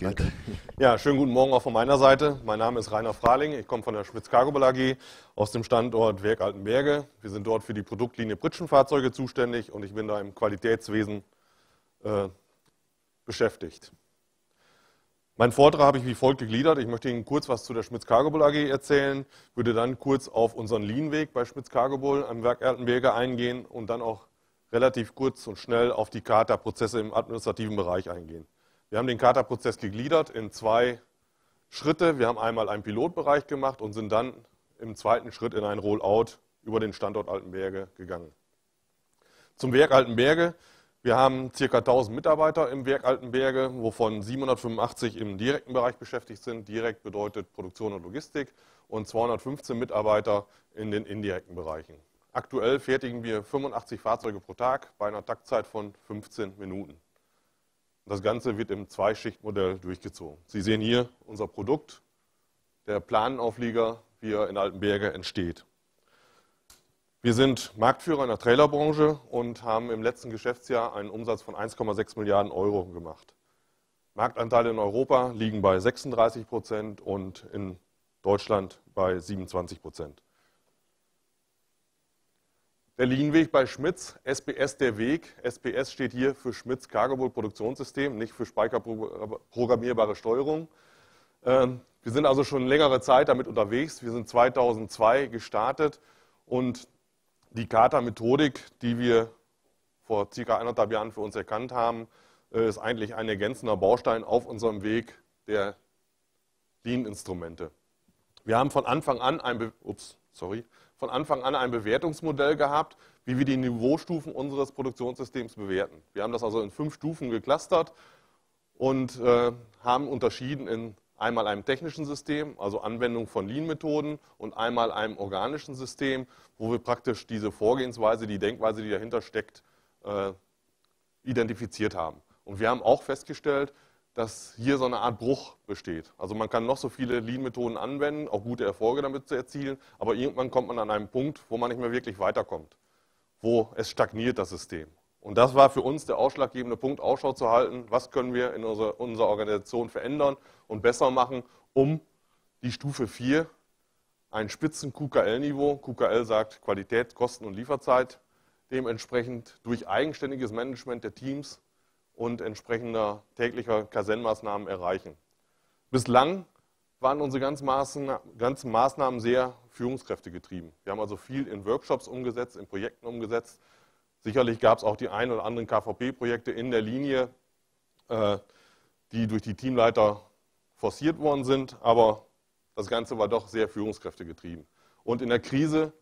gilt. Ja, schönen guten Morgen auch von meiner Seite. Mein Name ist Rainer Frahling. Ich komme von der Schmitz Cargo AG aus dem Standort Werk Altenberge. Wir sind dort für die Produktlinie Pritschenfahrzeuge zuständig und ich bin da im Qualitätswesen äh, beschäftigt. Mein Vortrag habe ich wie folgt gegliedert. Ich möchte Ihnen kurz was zu der Schmitz Cargo AG erzählen, würde dann kurz auf unseren Lean-Weg bei Schmitz Cargo am Werk Altenberge eingehen und dann auch relativ kurz und schnell auf die Kata-Prozesse im administrativen Bereich eingehen. Wir haben den Kata-Prozess gegliedert in zwei Schritte. Wir haben einmal einen Pilotbereich gemacht und sind dann im zweiten Schritt in ein Rollout über den Standort Altenberge gegangen. Zum Werk Altenberge. Wir haben ca. 1000 Mitarbeiter im Werk Altenberge, wovon 785 im direkten Bereich beschäftigt sind. Direkt bedeutet Produktion und Logistik und 215 Mitarbeiter in den indirekten Bereichen. Aktuell fertigen wir 85 Fahrzeuge pro Tag bei einer Taktzeit von 15 Minuten. Das Ganze wird im Zweischichtmodell durchgezogen. Sie sehen hier unser Produkt, der Planenauflieger, wie er in Altenberge entsteht. Wir sind Marktführer in der Trailerbranche und haben im letzten Geschäftsjahr einen Umsatz von 1,6 Milliarden Euro gemacht. Marktanteile in Europa liegen bei 36 Prozent und in Deutschland bei 27 Prozent. Der Lean-Weg bei Schmitz, SPS der Weg. SPS steht hier für Schmitz Cargobolt Produktionssystem, nicht für speicherprogrammierbare Steuerung. Ähm, wir sind also schon längere Zeit damit unterwegs. Wir sind 2002 gestartet und die Kata-Methodik, die wir vor circa anderthalb Jahren für uns erkannt haben, äh, ist eigentlich ein ergänzender Baustein auf unserem Weg der Lean-Instrumente. Wir haben von Anfang an ein, Be ups, sorry, von Anfang an ein Bewertungsmodell gehabt, wie wir die Niveaustufen unseres Produktionssystems bewerten. Wir haben das also in fünf Stufen geclustert und äh, haben unterschieden in einmal einem technischen System, also Anwendung von Lean-Methoden und einmal einem organischen System, wo wir praktisch diese Vorgehensweise, die Denkweise, die dahinter steckt, äh, identifiziert haben. Und wir haben auch festgestellt, dass hier so eine Art Bruch besteht. Also man kann noch so viele Lean-Methoden anwenden, auch gute Erfolge damit zu erzielen, aber irgendwann kommt man an einen Punkt, wo man nicht mehr wirklich weiterkommt, wo es stagniert, das System. Und das war für uns der ausschlaggebende Punkt, Ausschau zu halten, was können wir in unserer, unserer Organisation verändern und besser machen, um die Stufe 4, ein spitzen QKL-Niveau, QKL sagt Qualität, Kosten und Lieferzeit, dementsprechend durch eigenständiges Management der Teams und entsprechender täglicher Kasernmaßnahmen erreichen. Bislang waren unsere ganzen Maßnahmen sehr führungskräftegetrieben. Wir haben also viel in Workshops umgesetzt, in Projekten umgesetzt. Sicherlich gab es auch die ein oder anderen KVP-Projekte in der Linie, äh, die durch die Teamleiter forciert worden sind, aber das Ganze war doch sehr führungskräftegetrieben. Und in der Krise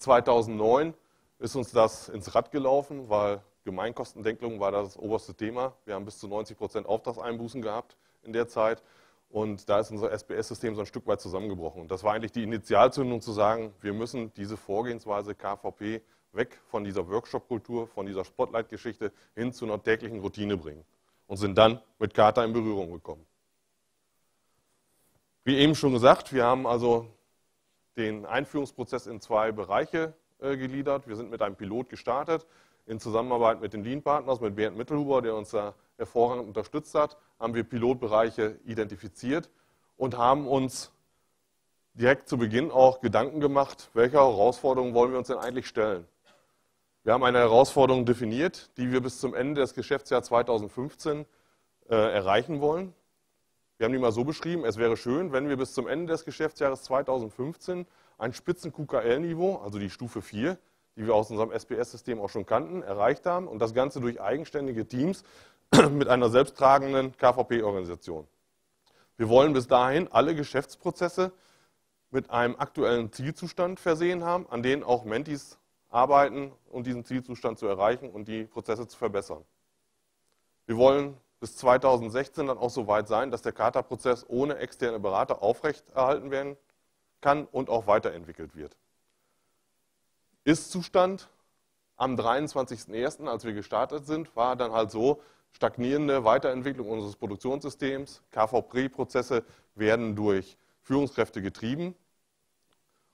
2009 ist uns das ins Rad gelaufen, weil Gemeinkostendeckung war das oberste Thema. Wir haben bis zu 90 Prozent Auftragseinbußen gehabt in der Zeit. Und da ist unser SPS-System so ein Stück weit zusammengebrochen. Und das war eigentlich die Initialzündung zu sagen, wir müssen diese Vorgehensweise KVP weg von dieser Workshop-Kultur, von dieser Spotlight-Geschichte hin zu einer täglichen Routine bringen. Und sind dann mit Kata in Berührung gekommen. Wie eben schon gesagt, wir haben also den Einführungsprozess in zwei Bereiche äh, gegliedert. Wir sind mit einem Pilot gestartet in Zusammenarbeit mit den Lean-Partners, mit Bernd Mittelhuber, der uns da hervorragend unterstützt hat, haben wir Pilotbereiche identifiziert und haben uns direkt zu Beginn auch Gedanken gemacht, welche Herausforderungen wollen wir uns denn eigentlich stellen. Wir haben eine Herausforderung definiert, die wir bis zum Ende des Geschäftsjahres 2015 äh, erreichen wollen. Wir haben die mal so beschrieben, es wäre schön, wenn wir bis zum Ende des Geschäftsjahres 2015 ein Spitzen-QKL-Niveau, also die Stufe 4, die wir aus unserem SPS-System auch schon kannten, erreicht haben und das Ganze durch eigenständige Teams mit einer selbsttragenden KVP-Organisation. Wir wollen bis dahin alle Geschäftsprozesse mit einem aktuellen Zielzustand versehen haben, an denen auch Mentis arbeiten, um diesen Zielzustand zu erreichen und die Prozesse zu verbessern. Wir wollen bis 2016 dann auch so weit sein, dass der Kata-Prozess ohne externe Berater aufrechterhalten werden kann und auch weiterentwickelt wird. Ist-Zustand am 23.01., als wir gestartet sind, war dann halt so, stagnierende Weiterentwicklung unseres Produktionssystems, KVP-Prozesse werden durch Führungskräfte getrieben.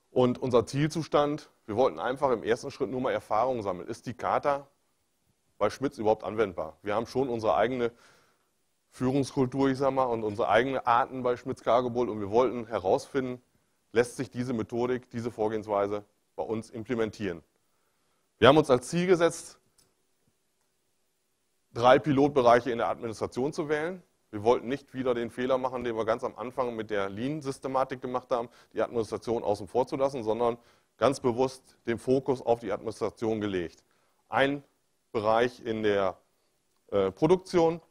Und unser Zielzustand, wir wollten einfach im ersten Schritt nur mal Erfahrung sammeln. Ist die Kata bei Schmitz überhaupt anwendbar? Wir haben schon unsere eigene Führungskultur, ich sag mal, und unsere eigenen Arten bei Schmitz Cargobull und wir wollten herausfinden, lässt sich diese Methodik, diese Vorgehensweise bei uns implementieren. Wir haben uns als Ziel gesetzt, drei Pilotbereiche in der Administration zu wählen. Wir wollten nicht wieder den Fehler machen, den wir ganz am Anfang mit der Lean-Systematik gemacht haben, die Administration außen vor zu lassen, sondern ganz bewusst den Fokus auf die Administration gelegt. Ein Bereich in der äh, Produktion.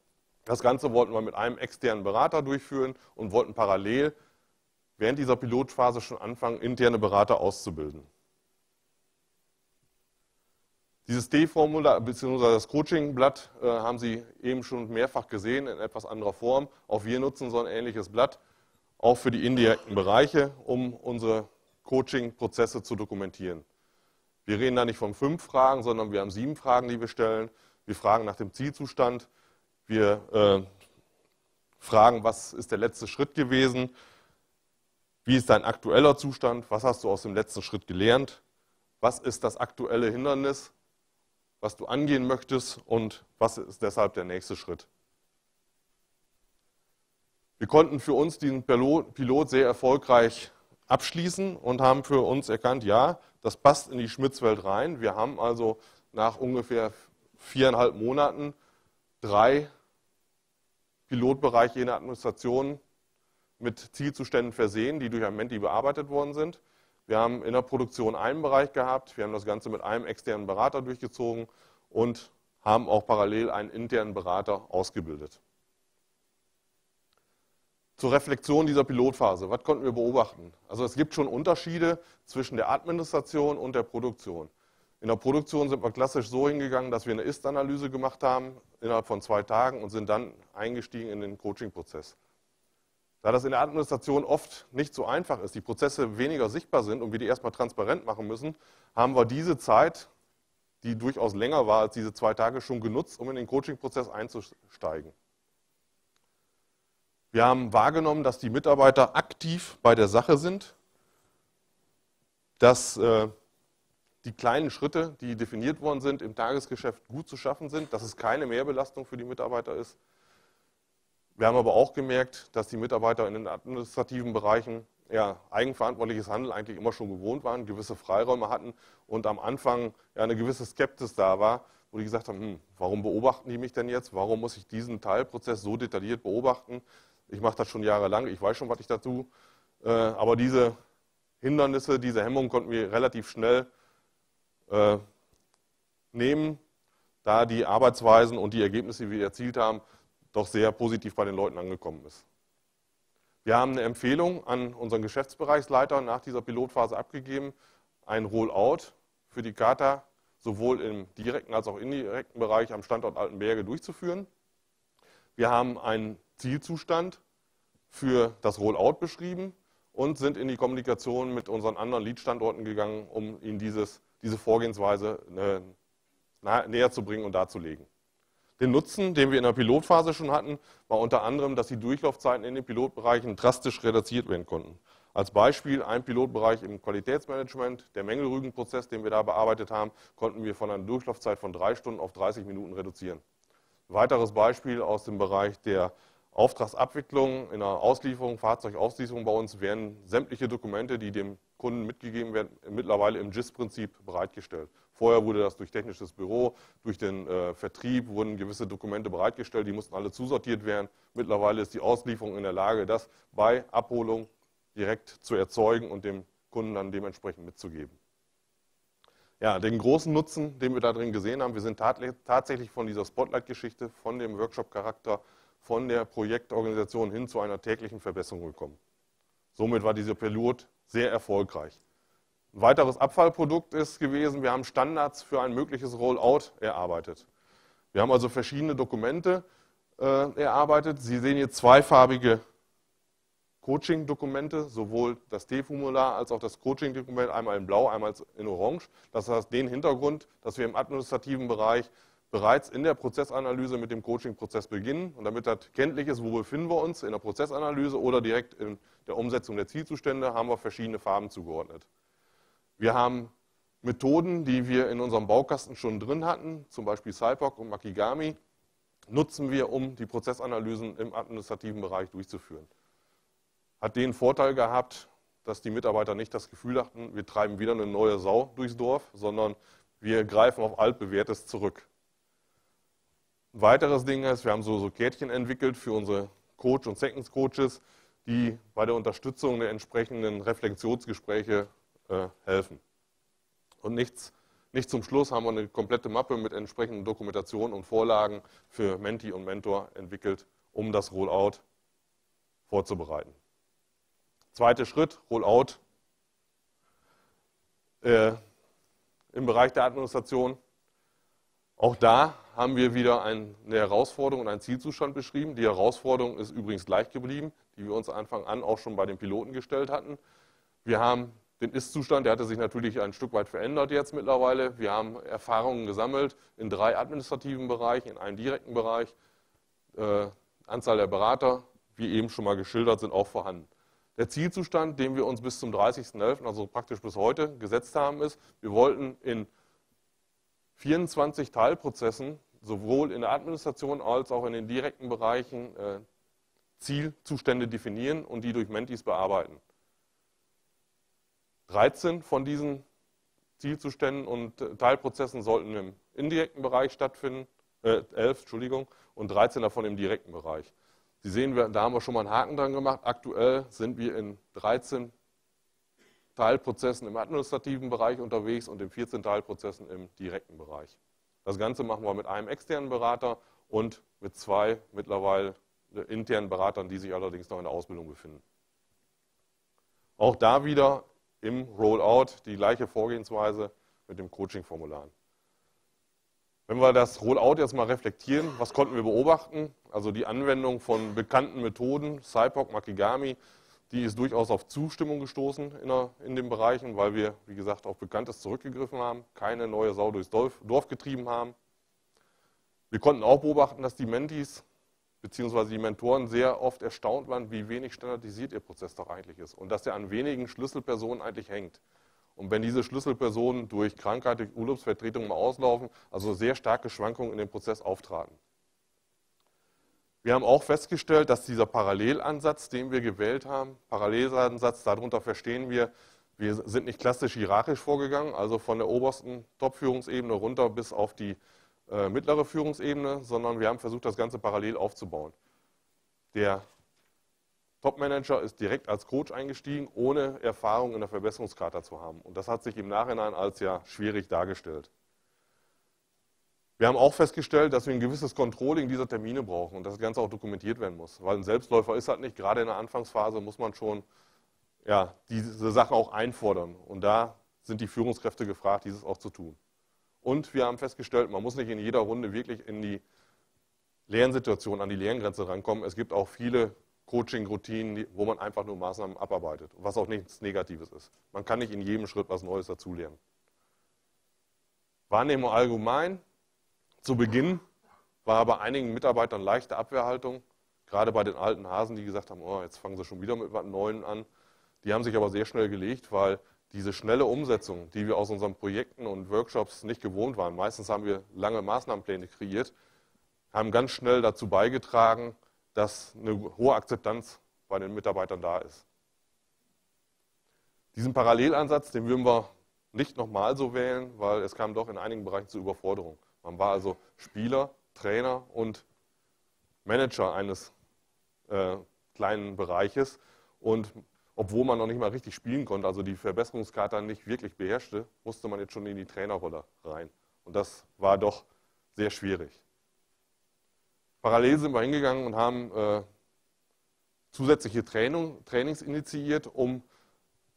Das Ganze wollten wir mit einem externen Berater durchführen und wollten parallel während dieser Pilotphase schon anfangen, interne Berater auszubilden. Dieses D-Formular bzw. das Coachingblatt äh, haben Sie eben schon mehrfach gesehen in etwas anderer Form. Auch wir nutzen so ein ähnliches Blatt, auch für die indirekten Bereiche, um unsere Coaching-Prozesse zu dokumentieren. Wir reden da nicht von fünf Fragen, sondern wir haben sieben Fragen, die wir stellen. Wir fragen nach dem Zielzustand. Wir äh, fragen, was ist der letzte Schritt gewesen? Wie ist dein aktueller Zustand? Was hast du aus dem letzten Schritt gelernt? Was ist das aktuelle Hindernis? Was du angehen möchtest und was ist deshalb der nächste Schritt. Wir konnten für uns diesen Pilot sehr erfolgreich abschließen und haben für uns erkannt, ja, das passt in die Schmitzwelt rein. Wir haben also nach ungefähr viereinhalb Monaten drei Pilotbereiche in der Administration mit Zielzuständen versehen, die durch ein Menti bearbeitet worden sind. Wir haben in der Produktion einen Bereich gehabt, wir haben das Ganze mit einem externen Berater durchgezogen und haben auch parallel einen internen Berater ausgebildet. Zur Reflexion dieser Pilotphase, was konnten wir beobachten? Also es gibt schon Unterschiede zwischen der Administration und der Produktion. In der Produktion sind wir klassisch so hingegangen, dass wir eine Ist-Analyse gemacht haben innerhalb von zwei Tagen und sind dann eingestiegen in den Coaching-Prozess. Da das in der Administration oft nicht so einfach ist, die Prozesse weniger sichtbar sind und wir die erstmal transparent machen müssen, haben wir diese Zeit, die durchaus länger war als diese zwei Tage, schon genutzt, um in den Coaching-Prozess einzusteigen. Wir haben wahrgenommen, dass die Mitarbeiter aktiv bei der Sache sind, dass äh, die kleinen Schritte, die definiert worden sind, im Tagesgeschäft gut zu schaffen sind, dass es keine Mehrbelastung für die Mitarbeiter ist wir haben aber auch gemerkt, dass die Mitarbeiter in den administrativen Bereichen ja, eigenverantwortliches Handeln eigentlich immer schon gewohnt waren, gewisse Freiräume hatten und am Anfang ja, eine gewisse Skepsis da war, wo die gesagt haben, hm, warum beobachten die mich denn jetzt? Warum muss ich diesen Teilprozess so detailliert beobachten? Ich mache das schon jahrelang, ich weiß schon, was ich dazu. Äh, aber diese Hindernisse, diese Hemmungen konnten wir relativ schnell äh, nehmen, da die Arbeitsweisen und die Ergebnisse, die wir erzielt haben, doch sehr positiv bei den Leuten angekommen ist. Wir haben eine Empfehlung an unseren Geschäftsbereichsleiter nach dieser Pilotphase abgegeben, ein Rollout für die Kata sowohl im direkten als auch indirekten Bereich am Standort Altenberge durchzuführen. Wir haben einen Zielzustand für das Rollout beschrieben und sind in die Kommunikation mit unseren anderen Lead-Standorten gegangen, um ihnen dieses, diese Vorgehensweise äh, näher zu bringen und darzulegen. Den Nutzen, den wir in der Pilotphase schon hatten, war unter anderem, dass die Durchlaufzeiten in den Pilotbereichen drastisch reduziert werden konnten. Als Beispiel ein Pilotbereich im Qualitätsmanagement, der Mängelrügenprozess, den wir da bearbeitet haben, konnten wir von einer Durchlaufzeit von drei Stunden auf 30 Minuten reduzieren. Ein weiteres Beispiel aus dem Bereich der Auftragsabwicklung in der Auslieferung, Fahrzeugauslieferung bei uns werden sämtliche Dokumente, die dem Kunden mitgegeben werden, mittlerweile im GIS-Prinzip bereitgestellt. Vorher wurde das durch technisches Büro, durch den äh, Vertrieb wurden gewisse Dokumente bereitgestellt, die mussten alle zusortiert werden. Mittlerweile ist die Auslieferung in der Lage, das bei Abholung direkt zu erzeugen und dem Kunden dann dementsprechend mitzugeben. Ja, den großen Nutzen, den wir da drin gesehen haben, wir sind tatsächlich von dieser Spotlight-Geschichte, von dem Workshop-Charakter, von der Projektorganisation hin zu einer täglichen Verbesserung gekommen. Somit war dieser Pilot sehr erfolgreich. Ein weiteres Abfallprodukt ist gewesen, wir haben Standards für ein mögliches Rollout erarbeitet. Wir haben also verschiedene Dokumente äh, erarbeitet. Sie sehen hier zweifarbige Coaching-Dokumente, sowohl das T-Formular als auch das Coaching-Dokument, einmal in Blau, einmal in Orange. Das hat den Hintergrund, dass wir im administrativen Bereich bereits in der Prozessanalyse mit dem Coaching-Prozess beginnen. Und damit das kenntlich ist, wo befinden wir uns in der Prozessanalyse oder direkt in der Umsetzung der Zielzustände, haben wir verschiedene Farben zugeordnet. Wir haben Methoden, die wir in unserem Baukasten schon drin hatten, zum Beispiel Cypok und Makigami, nutzen wir, um die Prozessanalysen im administrativen Bereich durchzuführen. Hat den Vorteil gehabt, dass die Mitarbeiter nicht das Gefühl hatten, wir treiben wieder eine neue Sau durchs Dorf, sondern wir greifen auf altbewährtes zurück. Ein weiteres Ding ist, wir haben so, so Kärtchen entwickelt für unsere Coach- und Seconds Coaches, die bei der Unterstützung der entsprechenden Reflexionsgespräche helfen. Und nichts, nicht zum Schluss haben wir eine komplette Mappe mit entsprechenden Dokumentationen und Vorlagen für Menti und Mentor entwickelt, um das Rollout vorzubereiten. Zweiter Schritt, Rollout äh, im Bereich der Administration. Auch da haben wir wieder eine Herausforderung und einen Zielzustand beschrieben. Die Herausforderung ist übrigens gleich geblieben, die wir uns Anfang an auch schon bei den Piloten gestellt hatten. Wir haben den Ist-Zustand, der hatte sich natürlich ein Stück weit verändert jetzt mittlerweile. Wir haben Erfahrungen gesammelt in drei administrativen Bereichen, in einem direkten Bereich. Äh, Anzahl der Berater, wie eben schon mal geschildert, sind auch vorhanden. Der Zielzustand, den wir uns bis zum 30.11., also praktisch bis heute, gesetzt haben, ist, wir wollten in 24 Teilprozessen sowohl in der Administration als auch in den direkten Bereichen äh, Zielzustände definieren und die durch Mentis bearbeiten. 13 von diesen Zielzuständen und äh, Teilprozessen sollten im indirekten Bereich stattfinden, äh, 11, Entschuldigung, und 13 davon im direkten Bereich. Sie sehen, da haben wir schon mal einen Haken dran gemacht. Aktuell sind wir in 13 Teilprozessen im administrativen Bereich unterwegs und in 14 Teilprozessen im direkten Bereich. Das Ganze machen wir mit einem externen Berater und mit zwei mittlerweile internen Beratern, die sich allerdings noch in der Ausbildung befinden. Auch da wieder im Rollout die gleiche Vorgehensweise mit dem Coaching-Formular. Wenn wir das Rollout jetzt mal reflektieren, was konnten wir beobachten? Also die Anwendung von bekannten Methoden, Cypok, Makigami, die ist durchaus auf Zustimmung gestoßen in, der, in den Bereichen, weil wir, wie gesagt, auf Bekanntes zurückgegriffen haben, keine neue Sau durchs Dorf, Dorf getrieben haben. Wir konnten auch beobachten, dass die Mentis bzw. die Mentoren sehr oft erstaunt waren, wie wenig standardisiert ihr Prozess doch eigentlich ist und dass er an wenigen Schlüsselpersonen eigentlich hängt. Und wenn diese Schlüsselpersonen durch Krankheit, durch Urlaubsvertretung mal auslaufen, also sehr starke Schwankungen in dem Prozess auftraten. Wir haben auch festgestellt, dass dieser Parallelansatz, den wir gewählt haben, Parallelansatz, darunter verstehen wir, wir sind nicht klassisch hierarchisch vorgegangen, also von der obersten Top-Führungsebene runter bis auf die äh, mittlere Führungsebene, sondern wir haben versucht, das Ganze parallel aufzubauen. Der Top-Manager ist direkt als Coach eingestiegen, ohne Erfahrung in der Verbesserungskarte zu haben. Und das hat sich im Nachhinein als ja schwierig dargestellt. Wir haben auch festgestellt, dass wir ein gewisses Controlling dieser Termine brauchen und das Ganze auch dokumentiert werden muss. Weil ein Selbstläufer ist halt nicht, gerade in der Anfangsphase muss man schon ja, diese Sachen auch einfordern. Und da sind die Führungskräfte gefragt, dieses auch zu tun. Und wir haben festgestellt, man muss nicht in jeder Runde wirklich in die Lernsituation, an die Lerngrenze rankommen. Es gibt auch viele Coaching-Routinen, wo man einfach nur Maßnahmen abarbeitet, was auch nichts Negatives ist. Man kann nicht in jedem Schritt was Neues dazulernen. Wahrnehmung allgemein. Zu Beginn war bei einigen Mitarbeitern leichte Abwehrhaltung, gerade bei den alten Hasen, die gesagt haben, oh, jetzt fangen sie schon wieder mit was Neuem an. Die haben sich aber sehr schnell gelegt, weil diese schnelle Umsetzung, die wir aus unseren Projekten und Workshops nicht gewohnt waren, meistens haben wir lange Maßnahmenpläne kreiert, haben ganz schnell dazu beigetragen, dass eine hohe Akzeptanz bei den Mitarbeitern da ist. Diesen Parallelansatz, den würden wir nicht nochmal so wählen, weil es kam doch in einigen Bereichen zu Überforderung. Man war also Spieler, Trainer und Manager eines äh, kleinen Bereiches und obwohl man noch nicht mal richtig spielen konnte, also die Verbesserungskarte nicht wirklich beherrschte, musste man jetzt schon in die Trainerrolle rein. Und das war doch sehr schwierig. Parallel sind wir hingegangen und haben äh, zusätzliche Training, Trainings initiiert, um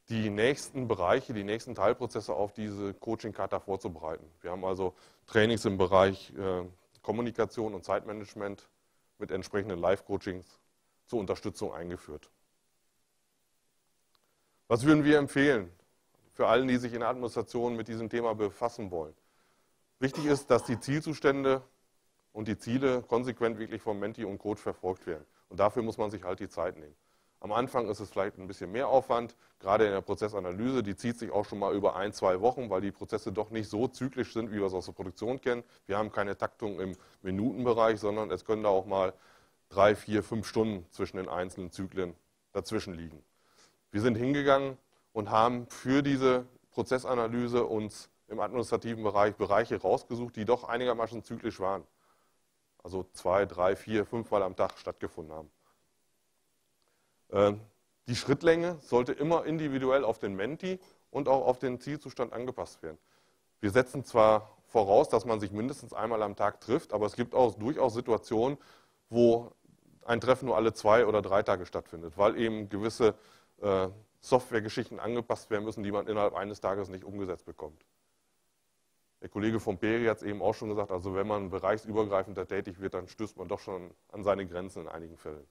die nächsten Bereiche, die nächsten Teilprozesse auf diese Coaching-Karte vorzubereiten. Wir haben also Trainings im Bereich äh, Kommunikation und Zeitmanagement mit entsprechenden Live-Coachings zur Unterstützung eingeführt. Was würden wir empfehlen für allen, die sich in der Administration mit diesem Thema befassen wollen? Wichtig ist, dass die Zielzustände und die Ziele konsequent wirklich vom Menti und Coach verfolgt werden. Und dafür muss man sich halt die Zeit nehmen. Am Anfang ist es vielleicht ein bisschen mehr Aufwand, gerade in der Prozessanalyse, die zieht sich auch schon mal über ein, zwei Wochen, weil die Prozesse doch nicht so zyklisch sind, wie wir es aus der Produktion kennen. Wir haben keine Taktung im Minutenbereich, sondern es können da auch mal drei, vier, fünf Stunden zwischen den einzelnen Zyklen dazwischen liegen. Wir sind hingegangen und haben für diese Prozessanalyse uns im administrativen Bereich Bereiche rausgesucht, die doch einigermaßen zyklisch waren. Also zwei, drei, vier, fünfmal am Tag stattgefunden haben. Ähm, die Schrittlänge sollte immer individuell auf den Menti und auch auf den Zielzustand angepasst werden. Wir setzen zwar voraus, dass man sich mindestens einmal am Tag trifft, aber es gibt auch durchaus Situationen, wo ein Treffen nur alle zwei oder drei Tage stattfindet, weil eben gewisse Softwaregeschichten angepasst werden müssen, die man innerhalb eines Tages nicht umgesetzt bekommt. Der Kollege von Peri hat es eben auch schon gesagt, also wenn man bereichsübergreifend tätig wird, dann stößt man doch schon an seine Grenzen in einigen Fällen.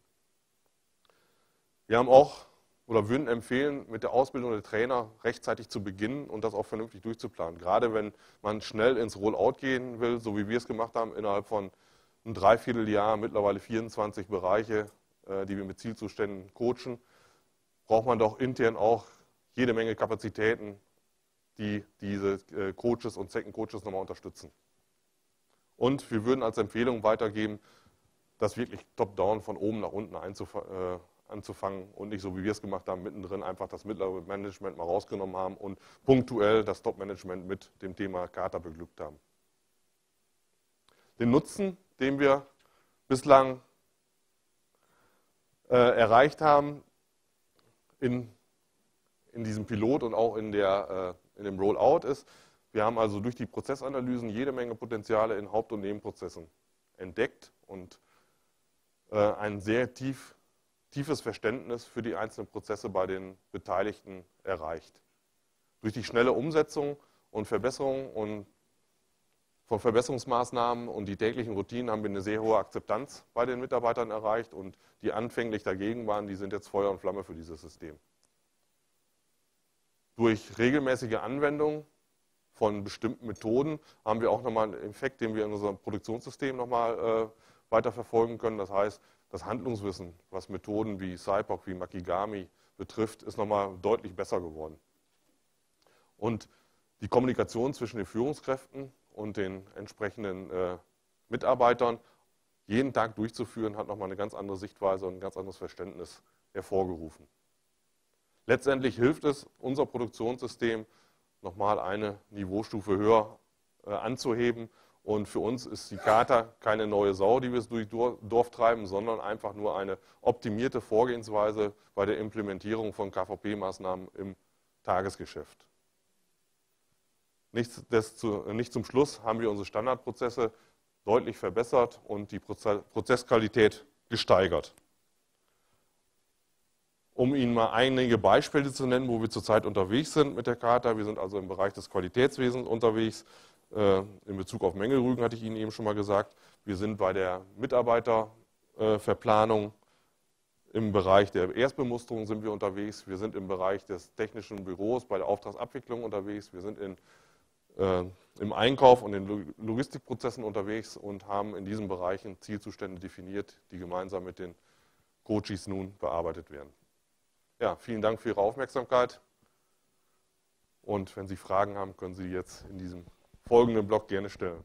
Wir haben auch oder würden empfehlen, mit der Ausbildung der Trainer rechtzeitig zu beginnen und das auch vernünftig durchzuplanen. Gerade wenn man schnell ins Rollout gehen will, so wie wir es gemacht haben, innerhalb von einem Dreivierteljahr mittlerweile 24 Bereiche, äh, die wir mit Zielzuständen coachen, braucht man doch intern auch jede Menge Kapazitäten, die diese äh, Coaches und Second Coaches nochmal unterstützen. Und wir würden als Empfehlung weitergeben, das wirklich top-down von oben nach unten äh, anzufangen und nicht so, wie wir es gemacht haben, mittendrin einfach das mittlere Management mal rausgenommen haben und punktuell das Top-Management mit dem Thema Kata beglückt haben. Den Nutzen, den wir bislang äh, erreicht haben in, in diesem Pilot und auch in der äh, in dem Rollout ist. Wir haben also durch die Prozessanalysen jede Menge Potenziale in Haupt- und Nebenprozessen entdeckt und äh, ein sehr tief, tiefes Verständnis für die einzelnen Prozesse bei den Beteiligten erreicht. Durch die schnelle Umsetzung und Verbesserung und von Verbesserungsmaßnahmen und die täglichen Routinen haben wir eine sehr hohe Akzeptanz bei den Mitarbeitern erreicht und die anfänglich dagegen waren, die sind jetzt Feuer und Flamme für dieses System. Durch regelmäßige Anwendung von bestimmten Methoden haben wir auch nochmal einen Effekt, den wir in unserem Produktionssystem nochmal äh, weiter verfolgen können. Das heißt, das Handlungswissen, was Methoden wie Cypok, wie Makigami betrifft, ist nochmal deutlich besser geworden. Und die Kommunikation zwischen den Führungskräften und den entsprechenden äh, Mitarbeitern jeden Tag durchzuführen, hat nochmal eine ganz andere Sichtweise und ein ganz anderes Verständnis hervorgerufen. Letztendlich hilft es, unser Produktionssystem nochmal eine Niveaustufe höher äh, anzuheben. Und für uns ist die Kata keine neue Sau, die wir durch Dorf treiben, sondern einfach nur eine optimierte Vorgehensweise bei der Implementierung von KVP-Maßnahmen im Tagesgeschäft. Nicht, zum Schluss haben wir unsere Standardprozesse deutlich verbessert und die Prozessqualität gesteigert. Um Ihnen mal einige Beispiele zu nennen, wo wir zurzeit unterwegs sind mit der Charta. Wir sind also im Bereich des Qualitätswesens unterwegs. Äh, in Bezug auf Mängelrügen hatte ich Ihnen eben schon mal gesagt. Wir sind bei der Mitarbeiterverplanung. Im Bereich der Erstbemusterung sind wir unterwegs. Wir sind im Bereich des technischen Büros bei der Auftragsabwicklung unterwegs. Wir sind in, äh, im Einkauf und in Logistikprozessen unterwegs und haben in diesen Bereichen Zielzustände definiert, die gemeinsam mit den Coaches nun bearbeitet werden. Ja, vielen Dank für Ihre Aufmerksamkeit. Und wenn Sie Fragen haben, können Sie jetzt in diesem folgenden Blog gerne stellen.